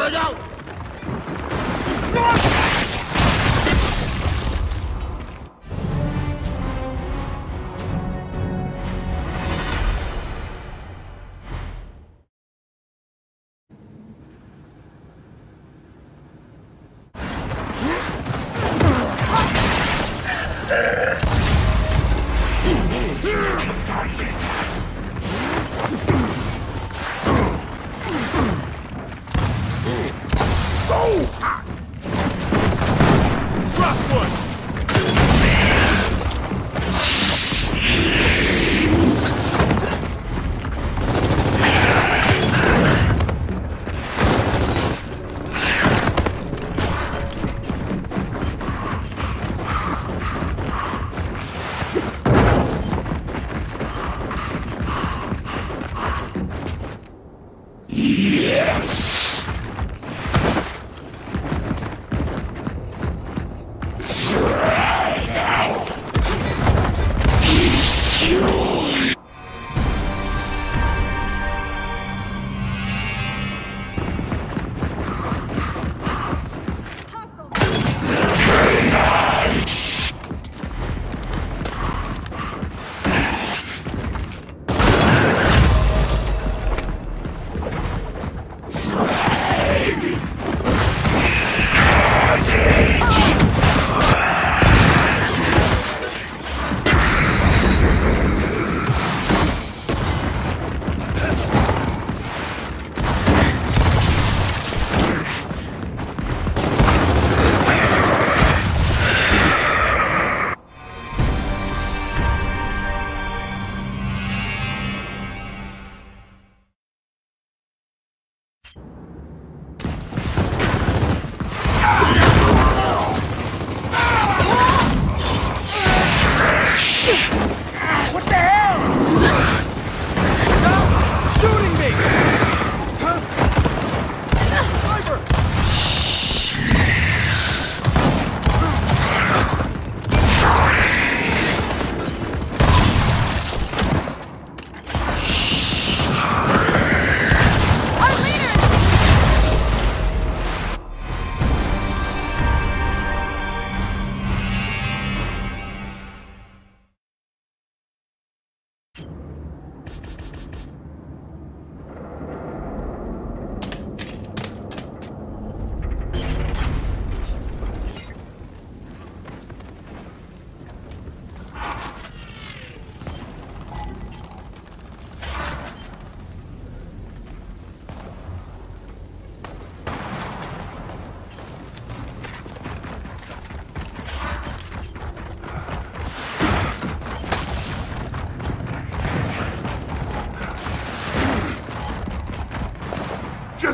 大丈。So hot!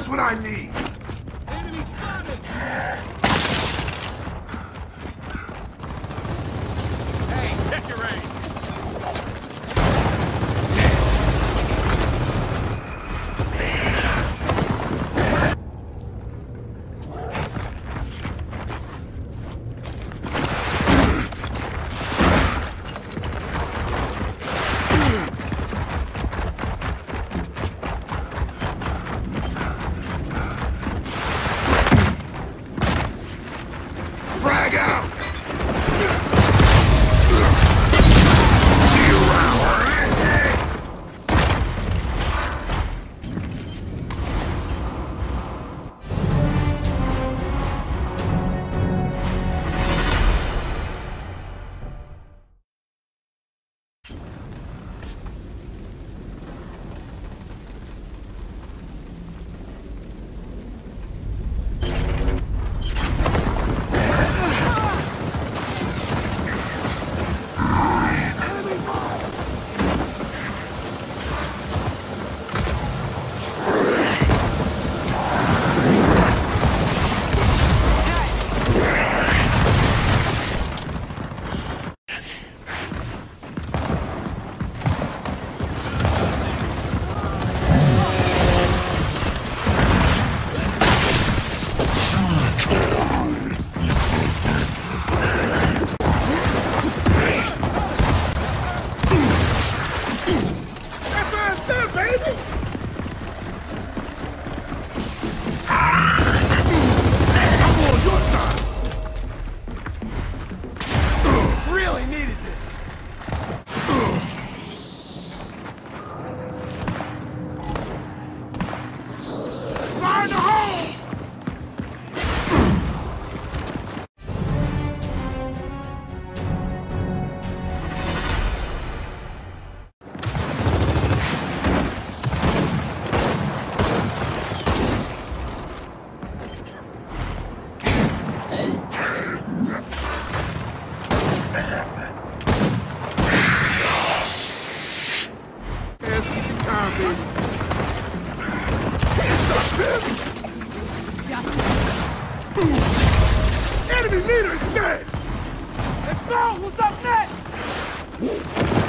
Just what I need! Who's up next?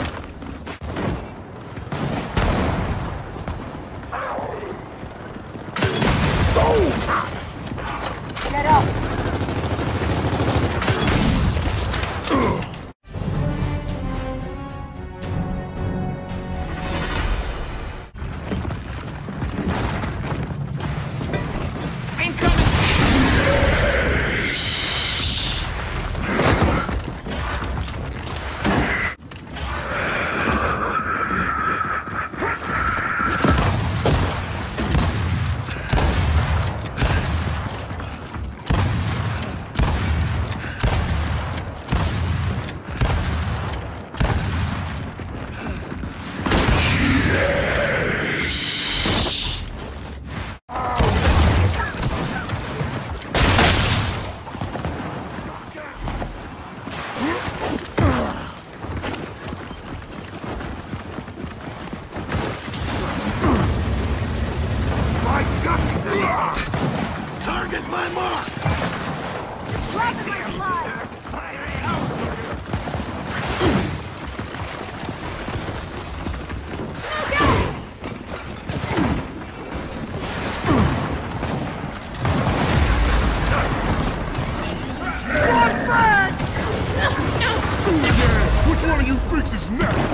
Next?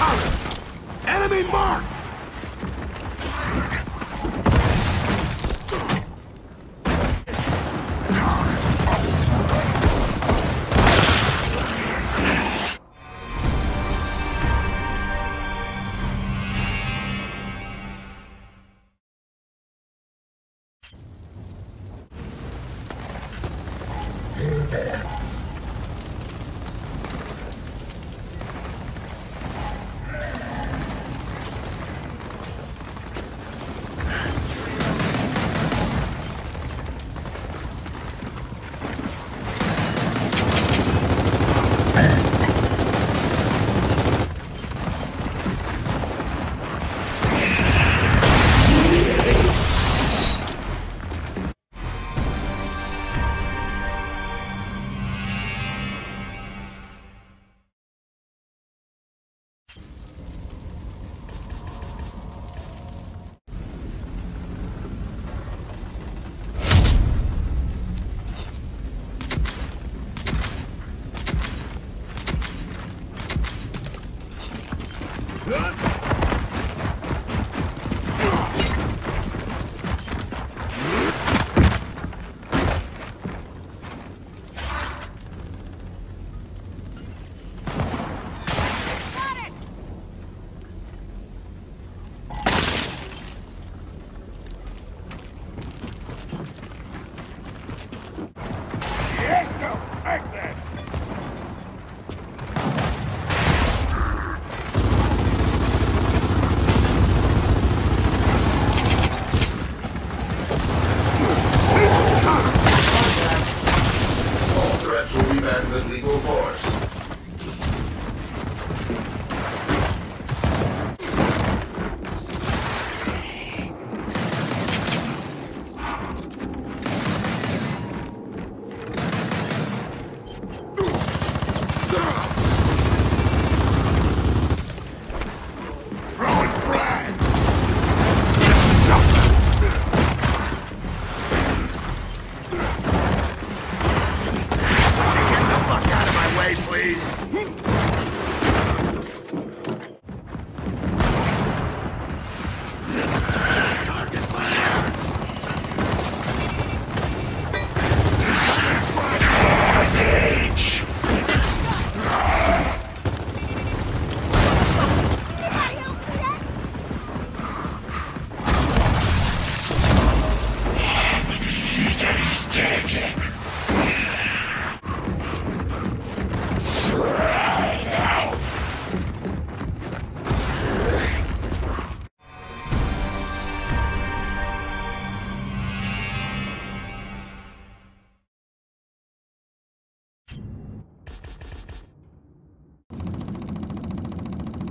Out! Enemy marked!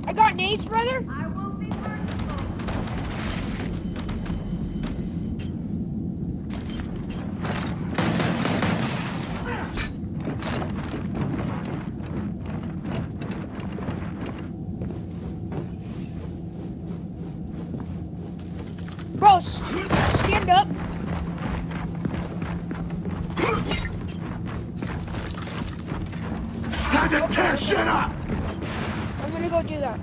I got nades, brother. I will be merciful. Bro, s- stand up. Time to tear shit up! Go do that.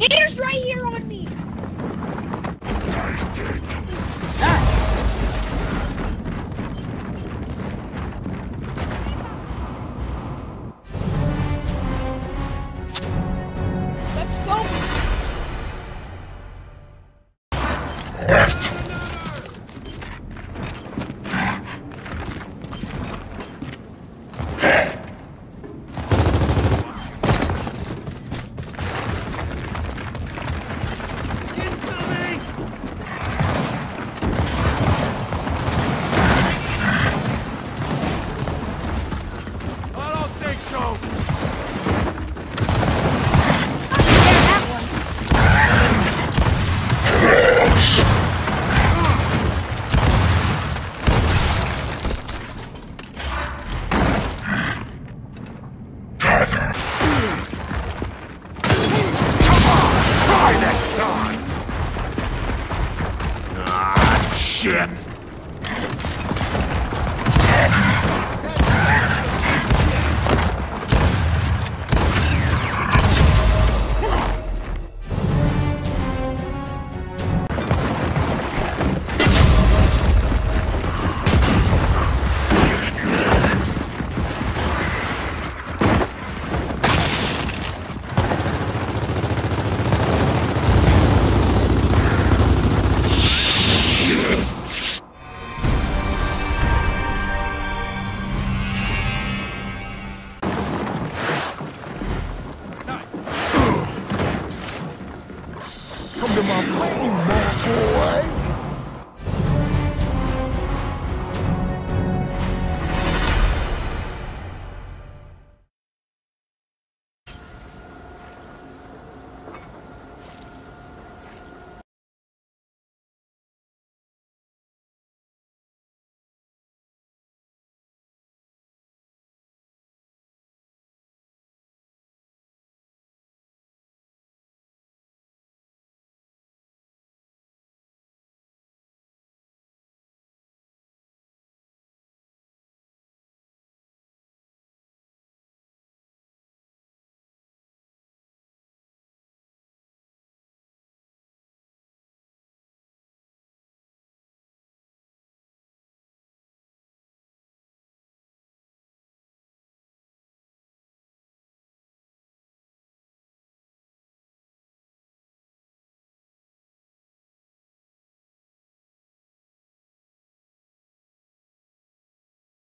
Gator's right here on me. Let's go.